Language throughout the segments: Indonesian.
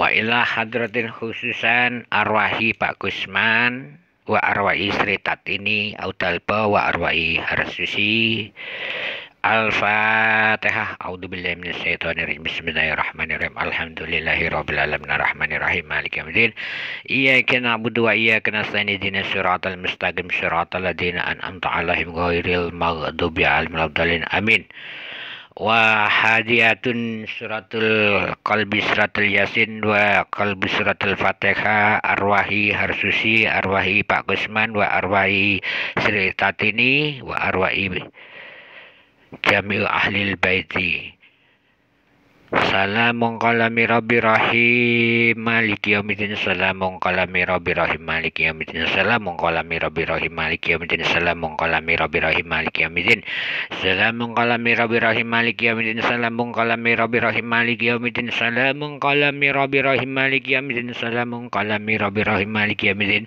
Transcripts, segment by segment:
wa ila hadratin khususan arwahi Pak Gusman wa arwahi Sri Tatini Audalba wa arwahi Harsusi Al-Fatihah A'udzubillahi minasyaitonirrajim. Bismillahirrahmanirrahim. Alhamdulillahirabbil alamin. Arrahmanirrahim. Maliki yaumiddin. Iyyaka na'budu wa iyyaka nasta'in. Ihdinas siratal mustaqim. Siratal ladzina an'amta 'alaihim ghairil maghdubi 'alaihim waladdallin. Amin wa hadiyatun suratul qalbi suratul yasin wa qalbi suratul fatihah arwahi harsusi arwahi Pak Gusman wa arwahi Sri Tatini wa arwahi jami'u ahlil baiti Salamun kalami rabbi rahim maliki yaumiddin Salamun kalami rabbi rahim maliki yaumiddin Salamun kalami rabbi rahim maliki yaumiddin Salamun kalami rabbi rahim maliki yaumiddin Salamun kalami rabbi rahim maliki yaumiddin Salamun kalami rabbi rahim maliki yaumiddin Salamun kalami rabbi rahim maliki yaumiddin Salamun kalami rabbi rahim maliki yaumiddin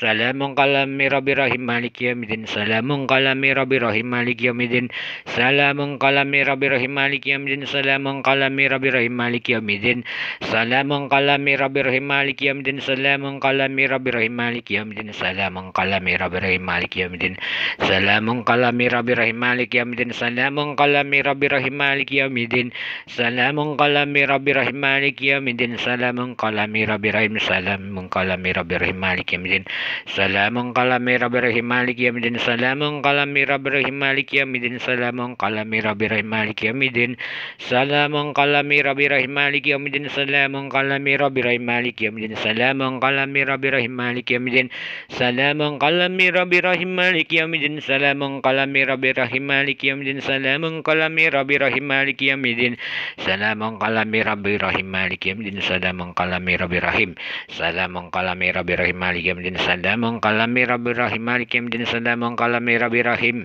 Salamun kalami rabbi rahim maliki yaumiddin Salamun kalami rabbi rahim maliki yaumiddin Salamun kalami rabbi rahim maliki yaumiddin Salamun kalami rabbi rahim maliki yaumiddin salamun kalami rabbi rahim maliki yaumiddin salamun kalami rabbi rahim maliki yaumiddin salamun kalami rabbi rahim maliki yaumiddin salamun kalami rabbi rahim maliki yaumiddin salamun kalami rabbi rahim maliki yaumiddin salamun kalami rabbi rahim maliki yaumiddin salamun kalami rabbi rahim salamun kalami rabbi rahim maliki yaumiddin salamun kalami rabbi rahim maliki yaumiddin salamun kalami rabbi rahim maliki yaumiddin salamun kalami rabbi rahim maliki yaumiddin salamun kalami rabbi rahim maliki yaumiddin salamun kalami rabbi rahim maliki yaumiddin salamun kalami rabbi rahim maliki yaumiddin salamun kalami rabbi rahim maliki yaumiddin salamun kalami rabbi rahim maliki yaumiddin salamun kalami rabbi rahim maliki yaumiddin salamun kalami rabbi rahim maliki yaumiddin salamun kalami rabbi rahim salamun kalami rabbi rahim maliki yaumiddin salamun kalami rabbi rahim maliki yaumiddin salamun kalami rabbi rahim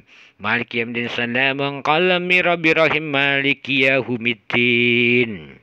maliki yaumiddin salamun kalami rabbi rahim maliki yaumiddin green